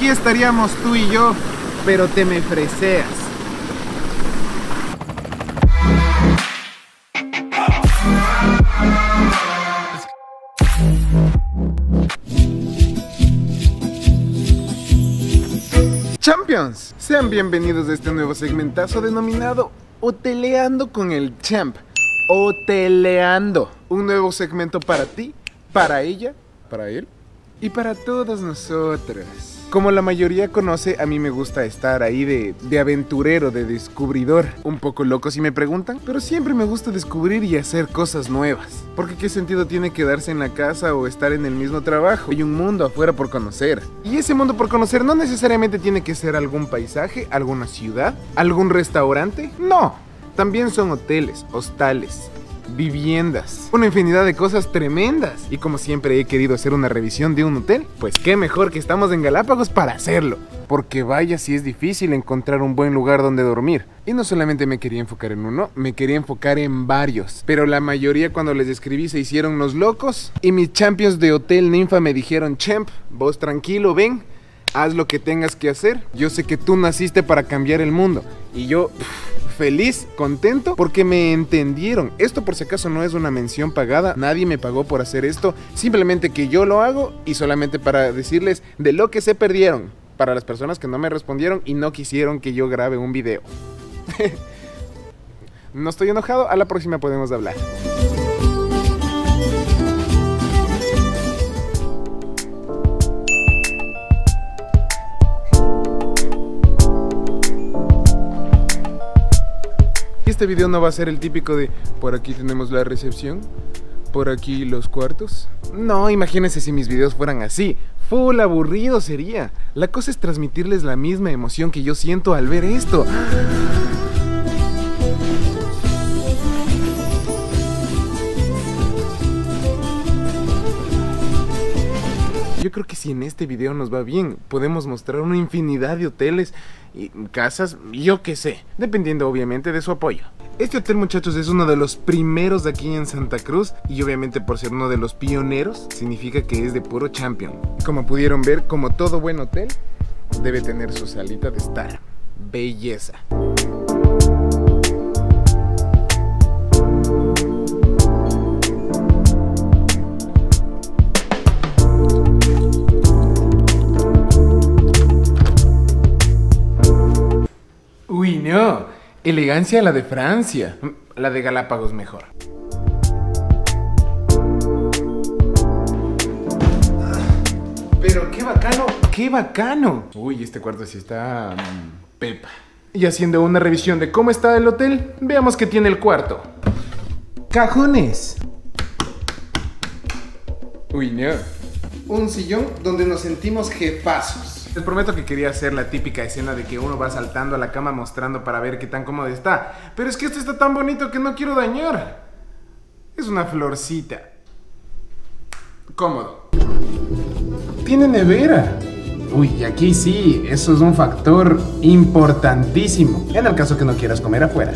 Aquí estaríamos tú y yo, pero te me freseas. Champions, sean bienvenidos a este nuevo segmentazo denominado Hoteleando con el Champ. Hoteleando, un nuevo segmento para ti, para ella, para él y para todos nosotros. Como la mayoría conoce, a mí me gusta estar ahí de, aventurero, de descubridor. Un poco loco si me preguntan, pero siempre me gusta descubrir y hacer cosas nuevas. Porque qué sentido tiene quedarse en la casa o estar en el mismo trabajo. Hay un mundo afuera por conocer. Y ese mundo por conocer no necesariamente tiene que ser algún paisaje, alguna ciudad, algún restaurante. No, también son hoteles, hostales, viviendas, una infinidad de cosas tremendas. Y como siempre he querido hacer una revisión de un hotel, pues qué mejor que estamos en Galápagos para hacerlo. Porque vaya si es difícil encontrar un buen lugar donde dormir. Y no solamente me quería enfocar en uno, me quería enfocar en varios. Pero la mayoría cuando les escribí se hicieron los locos. Y mis champions de Hotel Ninfa me dijeron, Champ, vos tranquilo, ven. Haz lo que tengas que hacer. Yo sé que tú naciste para cambiar el mundo. Y yo... feliz, contento, porque me entendieron. Esto por si acaso no es una mención pagada, nadie me pagó por hacer esto, simplemente que yo lo hago y solamente para decirles de lo que se perdieron. Para las personas que no me respondieron y no quisieron que yo grabe un video. no estoy enojado, a la próxima podemos hablar. Este video no va a ser el típico de por aquí tenemos la recepción, por aquí los cuartos. No, imagínense si mis videos fueran así. Full aburrido sería. La cosa es transmitirles la misma emoción que yo siento al ver esto. Yo creo que si en este video nos va bien, podemos mostrar una infinidad de hoteles y casas, yo qué sé, dependiendo obviamente de su apoyo. Este hotel muchachos es uno de los primeros de aquí en Santa Cruz y obviamente por ser uno de los pioneros significa que es de puro champion. Como pudieron ver, como todo buen hotel, debe tener su salita de estar. Belleza. Elegancia la de Francia. La de Galápagos mejor. Pero qué bacano, qué bacano. Uy, este cuarto sí está mm, pepa. Y haciendo una revisión de cómo está el hotel, veamos qué tiene el cuarto. Cajones. Uy, no. Un sillón donde nos sentimos jefazos. Les prometo que quería hacer la típica escena de que uno va saltando a la cama mostrando para ver qué tan cómodo está. Pero es que esto está tan bonito que no quiero dañar. Es una florcita. Cómodo. Tiene nevera. Uy, aquí sí, eso es un factor importantísimo. En el caso que no quieras comer afuera.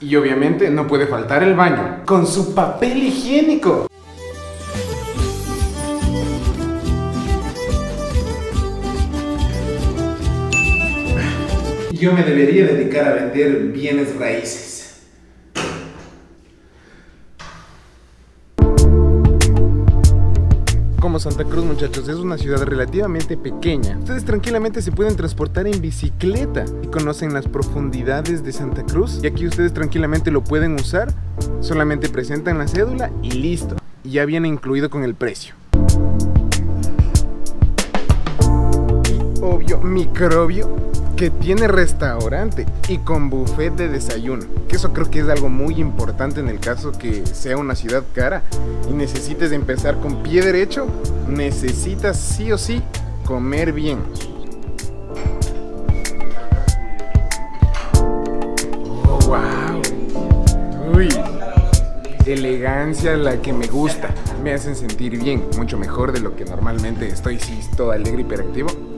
Y obviamente no puede faltar el baño. Con su papel higiénico. Yo me debería dedicar a vender bienes raíces. Como Santa Cruz, muchachos, es una ciudad relativamente pequeña. Ustedes tranquilamente se pueden transportar en bicicleta y conocen las profundidades de Santa Cruz. Y aquí ustedes tranquilamente lo pueden usar. Solamente presentan la cédula y listo. Y ya viene incluido con el precio. obvio, microbio que tiene restaurante y con buffet de desayuno. Que eso creo que es algo muy importante en el caso que sea una ciudad cara y necesites empezar con pie derecho, necesitas sí o sí comer bien. Oh, wow. Uy. Elegancia la que me gusta. Me hacen sentir bien, mucho mejor de lo que normalmente estoy, sí, todo alegre y hiperactivo.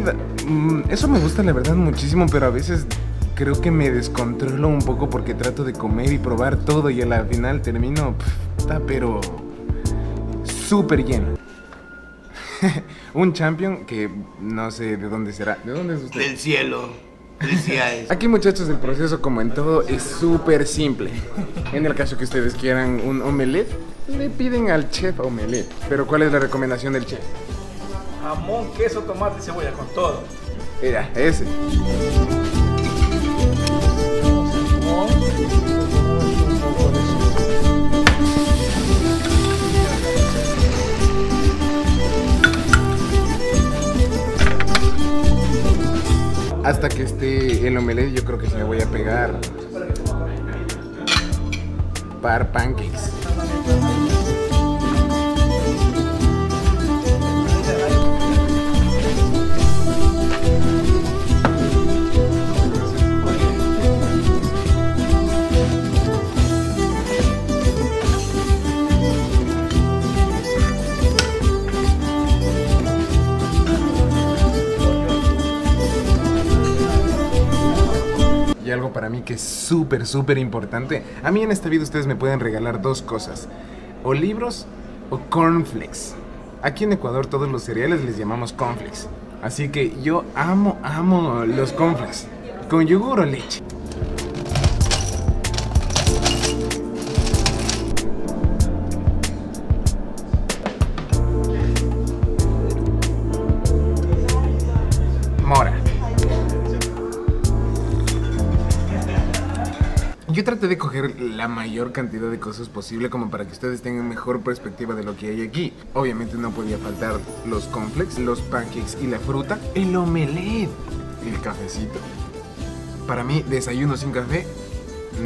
Comida. Mm, eso me gusta la verdad muchísimo, pero a veces creo que me descontrolo un poco porque trato de comer y probar todo y a la final termino, está pero súper lleno. un champion que no sé de dónde será. ¿De dónde es usted? Del cielo. Aquí muchachos el proceso como en todo es súper simple. En el caso que ustedes quieran un omelette, le piden al chef omelette. Pero ¿cuál es la recomendación del chef? Jamón, queso, tomate y cebolla con todo. Mira, ese. hasta que esté el omelette, yo creo que se me voy a pegar par pancakes. Que es súper, súper importante. A mí en esta vida ustedes me pueden regalar dos cosas. O libros o cornflakes. Aquí en Ecuador todos los cereales les llamamos cornflakes. Así que yo amo, amo los cornflakes. Con yogur o leche. Yo traté de coger la mayor cantidad de cosas posible como para que ustedes tengan mejor perspectiva de lo que hay aquí. Obviamente no podía faltar los cornflakes, los pancakes y la fruta, el omelette, el cafecito. Para mí, desayuno sin café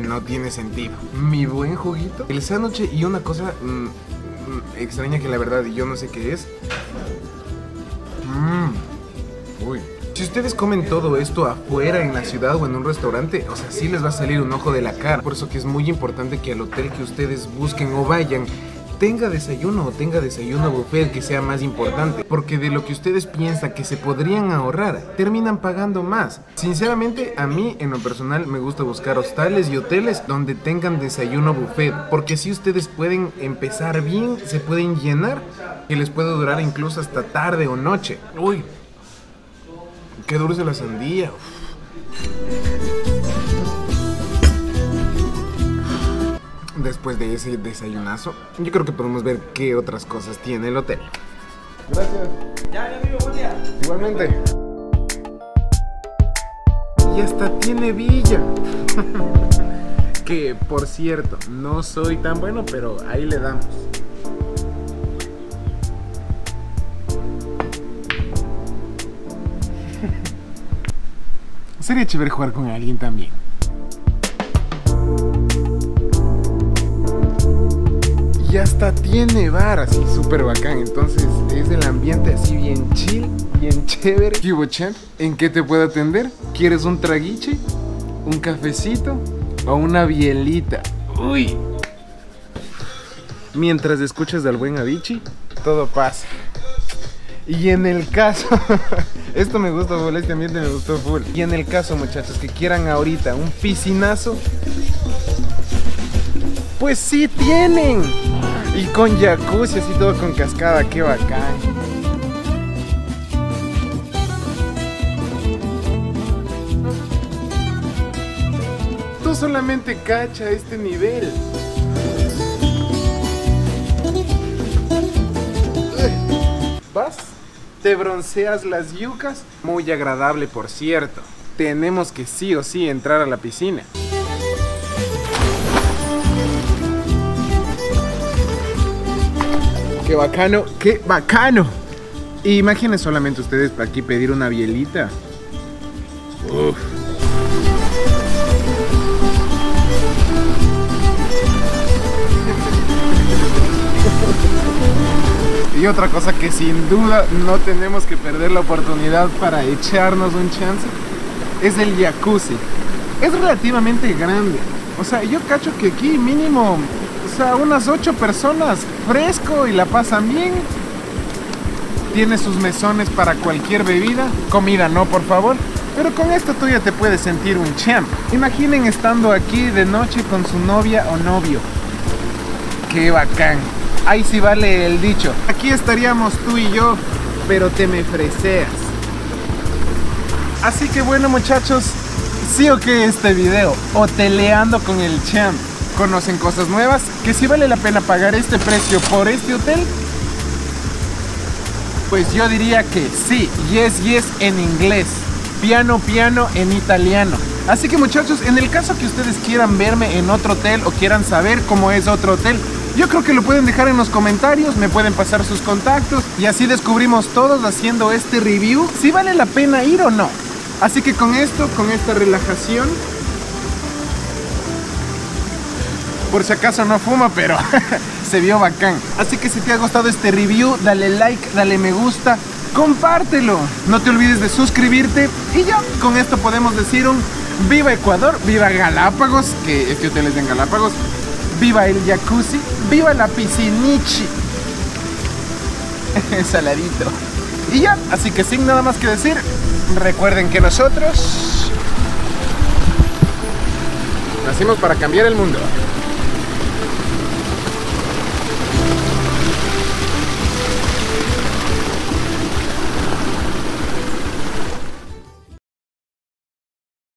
no tiene sentido. Mi buen juguito, el sándwich y una cosa mm, mm, extraña que la verdad yo no sé qué es. Mmm. Uy. Si ustedes comen todo esto afuera en la ciudad o en un restaurante, o sea, sí les va a salir un ojo de la cara. Por eso que es muy importante que al hotel que ustedes busquen o vayan tenga desayuno o tenga desayuno buffet que sea más importante, porque de lo que ustedes piensan que se podrían ahorrar, terminan pagando más. Sinceramente, a mí en lo personal me gusta buscar hostales y hoteles donde tengan desayuno buffet, porque si ustedes pueden empezar bien, se pueden llenar, que les puede durar incluso hasta tarde o noche. Uy, Qué dulce la sandía. Después de ese desayunazo, yo creo que podemos ver qué otras cosas tiene el hotel. Gracias. Ya, mi amigo, buen día. Igualmente. Y hasta tiene villa. que, por cierto, no soy tan bueno, pero ahí le damos. Sería chévere jugar con alguien también. Y hasta tiene bar así súper bacán. Entonces es el ambiente así bien chill, bien chévere. Cubo Champ, ¿en qué te puedo atender? ¿Quieres un traguiche? ¿Un cafecito? ¿O una bielita? Uy. Mientras escuchas del buen Avicii, todo pasa. Y en el caso, esto me gusta full, este ambiente me gustó full. Y en el caso, muchachos, que quieran ahorita un piscinazo, pues sí tienen. Y con jacuzzi, así todo con cascada, qué bacán. Tú solamente cacha este nivel. ¿Vas? Te bronceas las yucas. Muy agradable, por cierto. Tenemos que sí o sí entrar a la piscina. ¡Qué bacano! ¡Qué bacano! Imaginen solamente ustedes para aquí pedir una bielita. Uf. Y otra cosa que sin duda no tenemos que perder la oportunidad para echarnos un chance es el jacuzzi. Es relativamente grande. O sea, yo cacho que aquí mínimo, o sea, unas 8 personas fresco y la pasan bien. tiene sus mesones para cualquier bebida, comida no por favor, pero con esto tú ya te puedes sentir un champ. Imaginen estando aquí de noche con su novia o novio. Qué bacán. Ahí sí vale el dicho. Aquí estaríamos tú y yo, pero te me freseas. Así que bueno muchachos, sí o qué este video, hoteleando con el champ. ¿Conocen cosas nuevas? ¿Que si vale la pena pagar este precio por este hotel? Pues yo diría que sí, yes, yes en inglés, piano, piano en italiano. Así que muchachos, en el caso que ustedes quieran verme en otro hotel o quieran saber cómo es otro hotel, yo creo que lo pueden dejar en los comentarios, me pueden pasar sus contactos y así descubrimos todos haciendo este review si vale la pena ir o no. Así que con esto, con esta relajación, por si acaso no fuma, pero se vio bacán. Así que si te ha gustado este review, dale like, dale me gusta, compártelo. No te olvides de suscribirte y ya, con esto podemos decir un viva Ecuador, viva Galápagos, que este hotel es en Galápagos, viva el jacuzzi, viva la piscinichi. Saladito. Y ya, así que sin nada más que decir, recuerden que nosotros nacimos para cambiar el mundo.